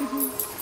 Mm-hmm.